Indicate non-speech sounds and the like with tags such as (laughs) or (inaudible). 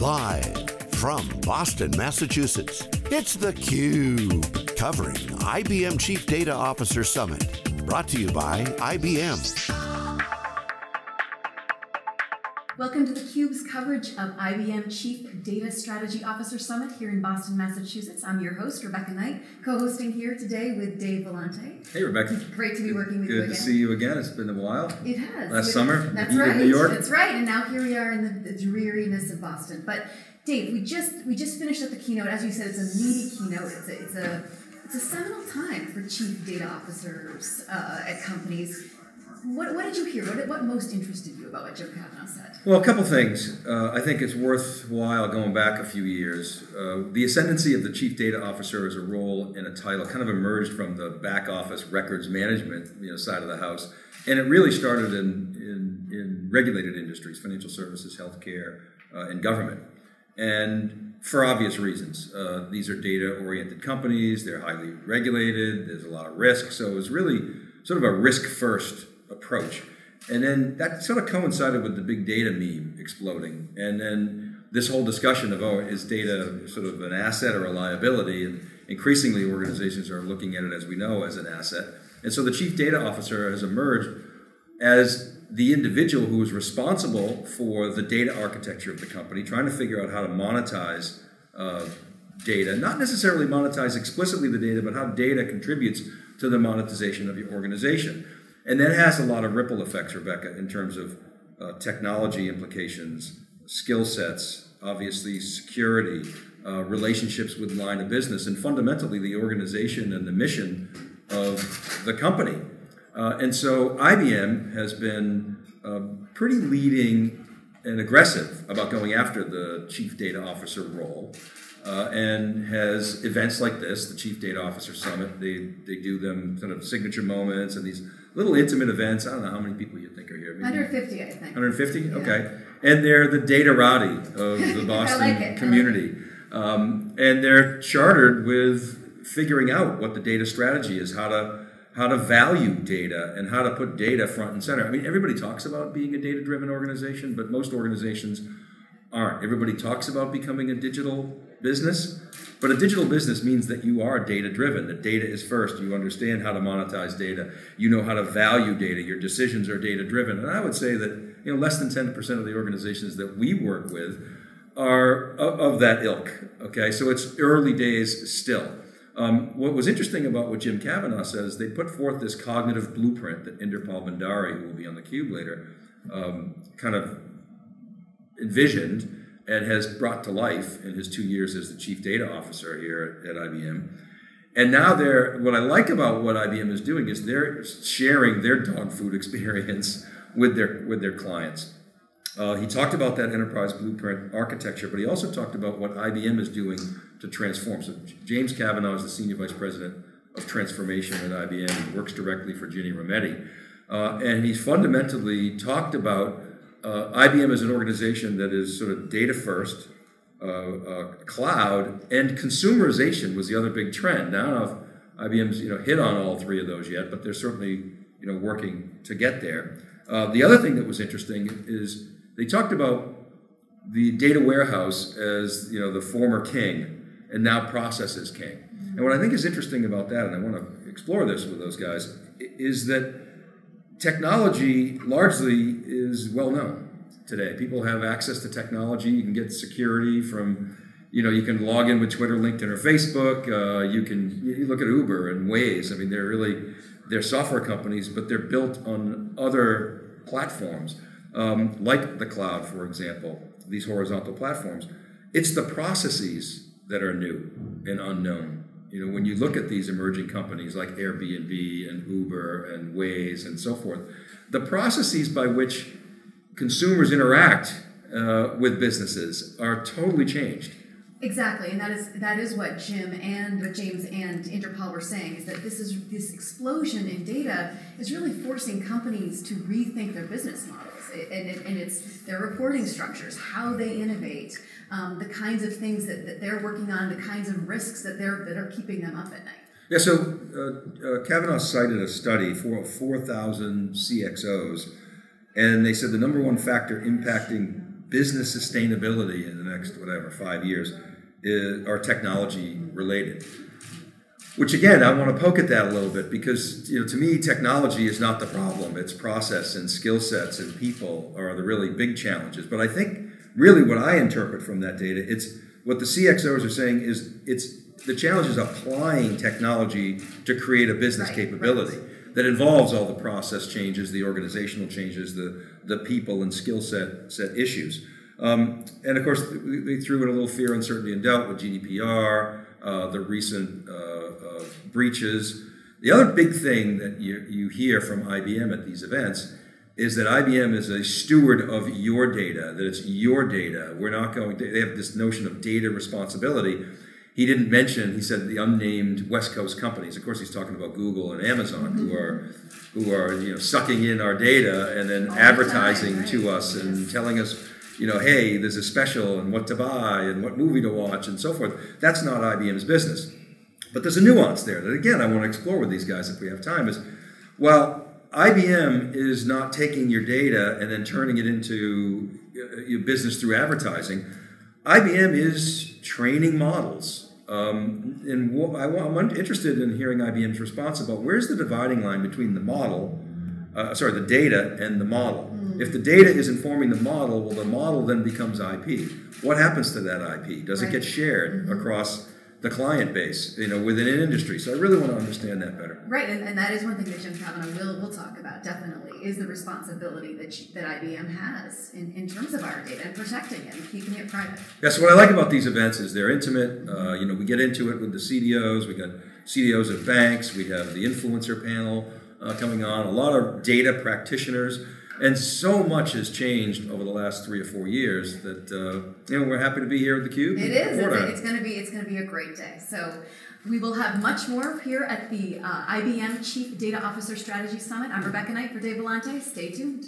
Live from Boston, Massachusetts, it's theCUBE, covering IBM Chief Data Officer Summit. Brought to you by IBM. Welcome to theCUBE's coverage of IBM Chief Data Strategy Officer Summit here in Boston, Massachusetts. I'm your host, Rebecca Knight, co-hosting here today with Dave Vellante. Hey, Rebecca. Great to be working with Good you again. Good to see you again. It's been a while. It has. Last It- summer, That's right. New York. That's right. And now here we are in the, the dreariness of Boston. But Dave, we just we just finished up the keynote. As you said, it's a meaty keynote. It's a it's a it's a seminal time for chief data officers uh, at companies. What, what did you hear? What, what most interested you about what Joe Kavanaugh said? Well, a couple things. Uh, I think it's worthwhile going back a few years. Uh, the ascendancy of the chief data officer as a role and a title kind of emerged from the back office records management you know, side of the house, and it really started in in, in regulated industries, financial services, healthcare, uh, and government. And for obvious reasons, uh, these are data-oriented companies. They're highly regulated. There's a lot of risk. So it was really sort of a risk-first approach. And then that sort of coincided with the big data meme exploding. And then this whole discussion of, oh, is data sort of an asset or a liability? And increasingly, organizations are looking at it, as we know, as an asset. And so the chief data officer has emerged as the individual who is responsible for the data architecture of the company, trying to figure out how to monetize uh, data, not necessarily monetize explicitly the data, but how data contributes to the monetization of your organization. And that has a lot of ripple effects, Rebecca, in terms of uh, technology implications, skill sets, obviously security, uh, relationships with line of business, and fundamentally the organization and the mission of the company. Uh, and so IBM has been uh, pretty leading and aggressive about going after the chief data officer role. Uh, and has events like this, the Chief Data Officer Summit. They, they do them kind of signature moments and these little intimate events. I don't know how many people you think are here. Maybe 150, I think. 150? Okay. And they're the data-rati of the (laughs) Boston like it. I like community. Um, and they're chartered with figuring out what the data strategy is, how to how to value data and how to put data front and center. I mean, everybody talks about being a data-driven organization, but most organizations aren't. Everybody talks about becoming a digital business, but a digital business means that you are data driven. That data is first. You understand how to monetize data. You know how to value data. Your decisions are data driven. And I would say that you know less than 10% of the organizations that we work with are of, that ilk. Okay, so it's early days still. Um, what was interesting about what Jim Kavanaugh said is they put forth this cognitive blueprint that Inderpal Bhandari, who will be on the cube later, um, kind of envisioned and has brought to life in his two years as the chief data officer here at, IBM. And now they're what I like about what IBM is doing is they're sharing their dog food (laughs) experience with their with their clients. Uh, he talked about that enterprise blueprint architecture, but he also talked about what IBM is doing to transform. So James Kavanaugh is the senior vice president of transformation at IBM. He works directly for Ginny Rometty, uh, and he's fundamentally talked about uh, IBM is an organization that is sort of data first, uh, uh, cloud, and consumerization was the other big trend. Now, I don't know if IBM's you know hit on all three of those yet, but they're certainly you know working to get there. Uh, the other thing that was interesting is they talked about the data warehouse as you know the former king, and now process is king. And what I think is interesting about that, and I want to explore this with those guys, is that technology largely is well known today. People have access to technology. You can get security from, you know, you can log in with Twitter, LinkedIn, or Facebook. Uh, you can you look at Uber and Waze. I mean, they're really they're software companies, but they're built on other platforms, um, like the cloud, for example. These horizontal platforms. It's the processes that are new and unknown you know, when you look at these emerging companies like Airbnb and Uber and Waze and so forth, the processes by which consumers interact uh, with businesses are totally changed. Exactly, and that is that is what Jim and what James and Inderpal were saying is that this is this explosion in data is really forcing companies to rethink their business models and, it, and it's their reporting structures, how they innovate, um, the kinds of things that, that they're working on, the kinds of risks that they're that are keeping them up at night. Yeah, so uh, uh, Kavanaugh cited a study for 4,000 CXOs, and they said the number one factor impacting business sustainability in the next whatever five years is, are technology related. Which again, I want to poke at that a little bit because you know, to me, technology is not the problem. It's process and skill sets and people are the really big challenges. But I think really what I interpret from that data, it's what the CXOs are saying is it's the challenge is applying technology to create a business Right, capability right. That involves all the process changes, the organizational changes, the the people and skill set set issues. Um, and of course, they threw in a little fear, uncertainty, and doubt with GDPR, uh, the recent uh, uh, breaches. The other big thing that you, you hear from IBM at these events is that IBM is a steward of your data, that it's your data. We're not going to, they have this notion of data responsibility. He didn't mention, he said the unnamed West Coast companies. Of course, he's talking about Google and Amazon, who are who are you know sucking in our data and then All the advertising time, to right. us and telling us, you know, hey, there's a special and what to buy and what movie to watch and so forth. That's not IBM's business. But there's a nuance there that again I want to explore with these guys if we have time. Is well, IBM is not taking your data and then turning it into uh, your business through advertising. IBM is training models. Um, and wh- I, I'm interested in hearing IBM's response about where's the dividing line between the model, uh, sorry, the data and the model. If the data is informing the model, well, the model then becomes IP. What happens to that IP? Does it get shared across the client base, you know, within an industry? So I really want to understand that better. Right, and, and that is one thing that Jim Kavanaugh will will talk about definitely is the responsibility that you, that IBM has in, in terms of our data and protecting it and keeping it private. Yeah, so what I like about these events is they're intimate. Uh, you know, we get into it with the CDOs. We got CDOs of banks. We have the influencer panel uh, coming on. A lot of data practitioners, and so much has changed over the last three or four years that uh, you know we're happy to be here at the Cube. It is. It's, it's going to be. It's going to be a great day. So. We will have much more here at the uh, IBM Chief Data Officer Strategy Summit. I'm Rebecca Knight for Dave Vellante. Stay tuned.